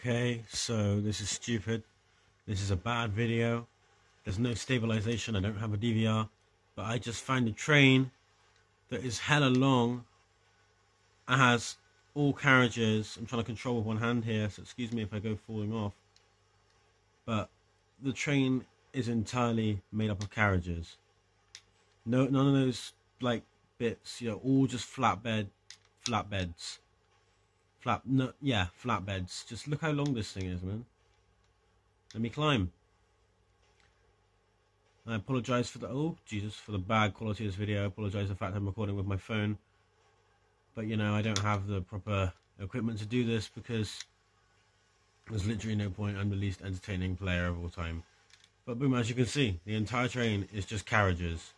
Okay, so this is stupid. This is a bad video. There's no stabilization. I don't have a DVR. But I just find a train that is hella long and has all carriages. I'm trying to control with one hand here, so excuse me if I go falling off. But the train is entirely made up of carriages. No, none of those like bits. You know, all just flatbed, flatbeds. Flat, no, yeah, flatbeds. Just look how long this thing is, man. Let me climb. I apologise for the oh Jesus for the bad quality of this video. I apologise for the fact I'm recording with my phone, but you know I don't have the proper equipment to do this because there's literally no point. I'm the least entertaining player of all time. But boom, as you can see, the entire train is just carriages,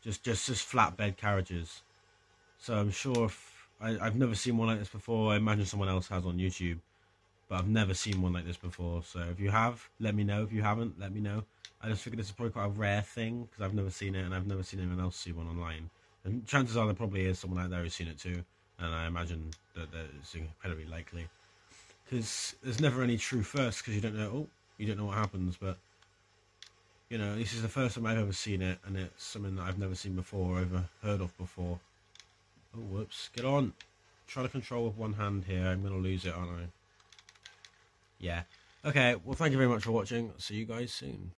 just just just flatbed carriages. So I'm sure if I, I've never seen one like this before. I imagine someone else has on YouTube, but I've never seen one like this before. So if you have, let me know. If you haven't, let me know. I just figured this is probably quite a rare thing because I've never seen it and I've never seen anyone else see one online. And chances are there probably is someone out there who's seen it too, and I imagine that, that it's incredibly likely. Because there's never any true first because you don't know. Oh, you don't know what happens, but you know this is the first time I've ever seen it, and it's something that I've never seen before or ever heard of before. Oh, whoops. Get on. Trying to control with one hand here. I'm going to lose it, aren't I? Yeah. Okay, well, thank you very much for watching. See you guys soon.